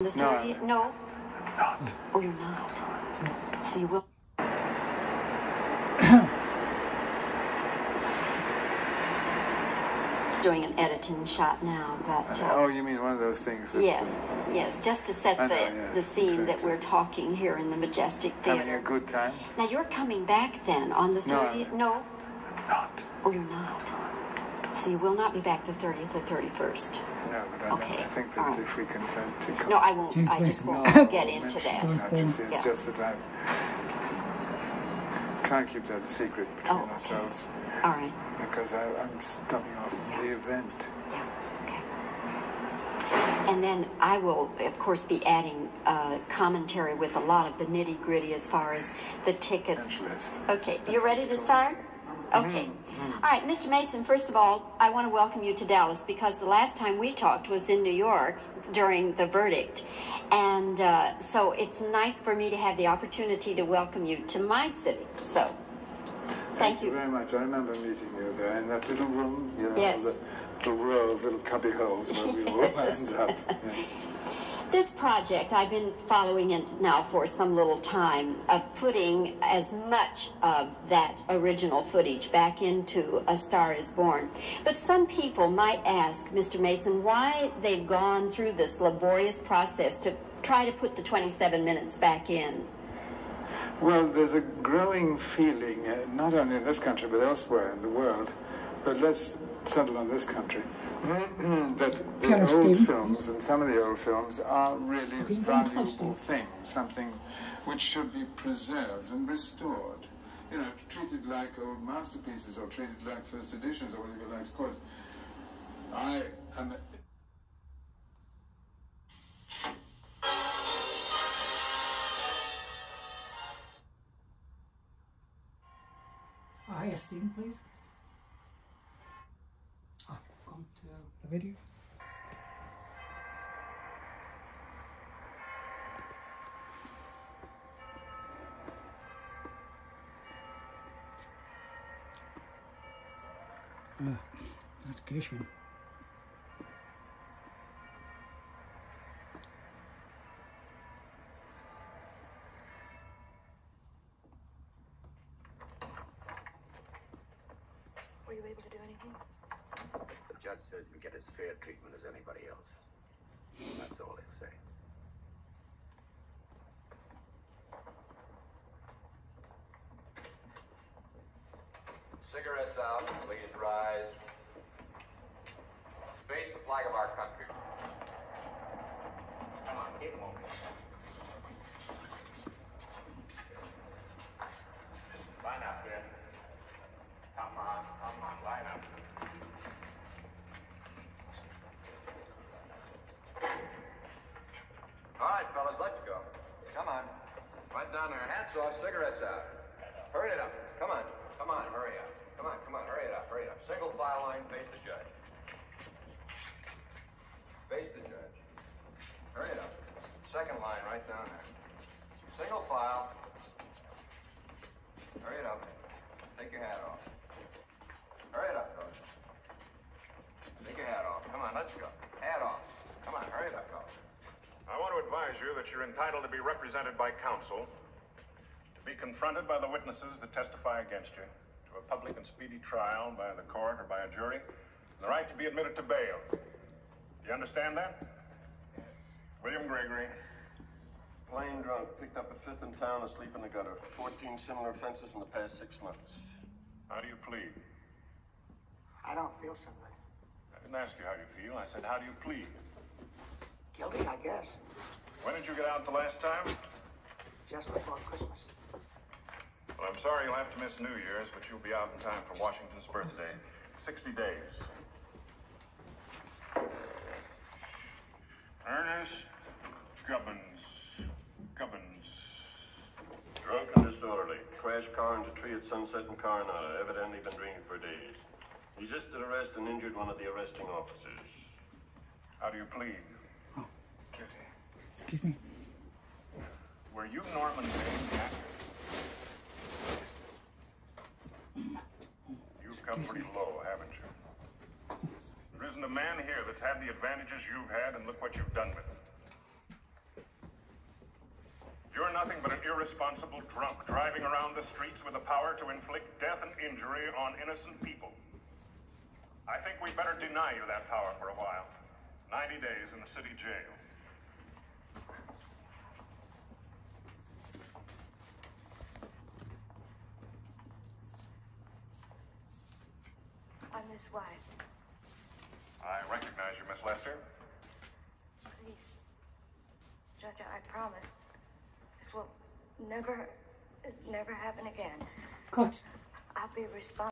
The No, 30th? No. Not. Oh, you're not. So you will. Doing an editing shot now, but uh, Oh, you mean one of those things that. yes, uh, yes, just to set I the, know, yes, the scene that we're talking here in the Majestic having a good time? Now you're coming back then on the 30th. No, 30th? No. Not. Oh, you're not. So you will not be back the 30th or 31st. No, but I, Okay, don't, I think that all right. if we can turn to come. No, I won't. James I just won't No, get into that. it, not just- It's Yeah. just that I try and keep that a secret between Oh, okay. ourselves All right. because I, I'm stubbing off the event. Yeah, okay. And then I will, of course, be adding uh, commentary with a lot of the nitty gritty as far as the ticket. Okay, you ready to start? Okay. All right, Mr. Mason, first of all, I want to welcome you to Dallas because the last time we talked was in New York during the verdict. And uh, so it's nice for me to have the opportunity to welcome you to my city. So, thank you. very much. I remember meeting you there in that little room. You know, Yes. The, the row of little cubby holes where we all lined up. Yes. This project, I've been following it now for some little time of putting as much of that original footage back into A Star is Born. But some people might ask, Mr. Mason, why they've gone through this laborious process to try to put the 27 minutes back in. Well, there's a growing feeling, uh, not only in this country but elsewhere in the world, but let's settle on this country, that the Piano old Steve. films and some of the old films are really Okay, valuable things, something which should be preserved and restored. You know, treated like old masterpieces or treated like first editions or whatever you like to call it. I am. Ah, yes, Stephen, please. Come to the video. Ah, that's Gershwin. Were you able to do anything? Judge says you get as fair treatment as anybody else. That's all he'll say. Cigarettes out, please rise. Face the flag of our country. Come on, keep moving. Line up here. Come on, come on, line up. All right, fellas, let's go. Come on. Right off, cigarettes out. Hurry it up. Come on. Come on, hurry up. Come on, come on, hurry it up, hurry it up. Single file line, face the judge. Face the judge. Hurry it up. Second line right down there. Single file. Hurry it up. Take your hat off. Hurry it up, fellas. Take your hat off. Come on, let's go. Hat off. Come on, hurry it up, fellas. I want to advise you that you're entitled to be represented by counsel, be confronted by the witnesses that testify against you, to a public and speedy trial by the court or by a jury, and the right to be admitted to bail. Do you understand that? Yes. William Gregory, Plain drunk, picked up a fifth in town, asleep in the gutter. 14 similar offenses in the past six months. how do you plead? I don't feel so good. I didn't ask you how you feel. I said, how do you plead? Guilty, I guess. When did you get out the last time? Just before Christmas. Well, I'm sorry you'll have to miss New Year's, but you'll be out in time for Washington's birthday. 60 days. Ernest Gubbins. Gubbins. Drunk and disorderly. Crashed car into tree at Sunset in Coronado. Evidently been drinking for days. Resisted arrest and injured one of the arresting officers. How do you plead? Oh. Guilty. Excuse me. Were you Norman Maine come pretty low, haven't you? There isn't a man here that's had the advantages you've had, and look what you've done with them. You're nothing but an irresponsible drunk driving around the streets with the power to inflict death and injury on innocent people. I think we better deny you that power for a while. 90 days in the city jail. His wife. I recognize you, Miss Lester. Please. Judge, I promise. This will never, never happen again. Cut. I'll be responsible.